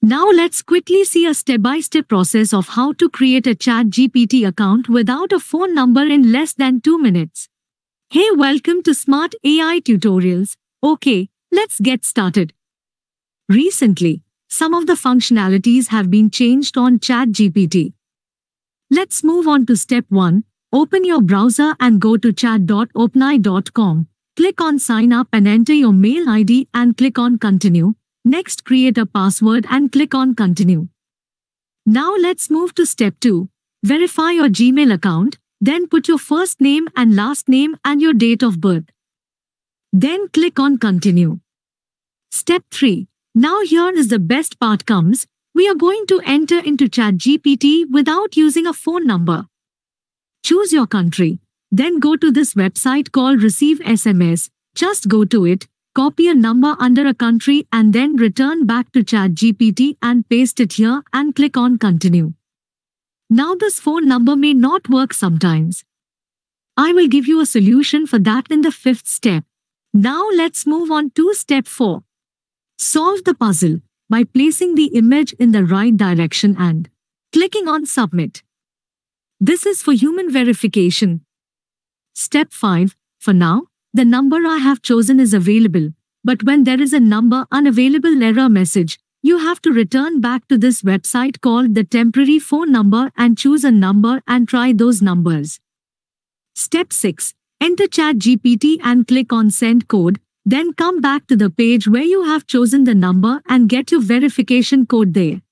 Now let's quickly see a step-by-step process of how to create a ChatGPT account without a phone number in less than 2 minutes. Hey, welcome to Smart AI Tutorials. Okay, let's get started. Recently, some of the functionalities have been changed on ChatGPT. Let's move on to step 1. Open your browser and go to chat.openai.com. Click on sign up and enter your mail ID and click on continue. Next create a password and click on continue. Now let's move to step 2. Verify your Gmail account, then put your first name and last name and your date of birth. Then click on continue. Step 3. Now here is the best part comes, we are going to enter into ChatGPT without using a phone number. Choose your country. Then go to this website called Receive SMS. Just go to it, copy a number under a country and then return back to ChatGPT and paste it here and click on continue. Now this phone number may not work sometimes. I will give you a solution for that in the fifth step. Now let's move on to step 4. Solve the puzzle by placing the image in the right direction and clicking on submit. This is for human verification. Step 5. For now, the number I have chosen is available, but when there is a number unavailable error message, you have to return back to this website called the temporary phone number and choose a number and try those numbers. Step 6. Enter ChatGPT and click on Send Code, then come back to the page where you have chosen the number and get your verification code there.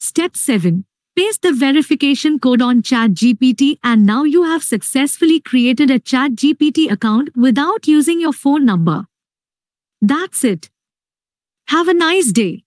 Step 7. Paste the verification code on ChatGPT and now you have successfully created a ChatGPT account without using your phone number. That's it. Have a nice day.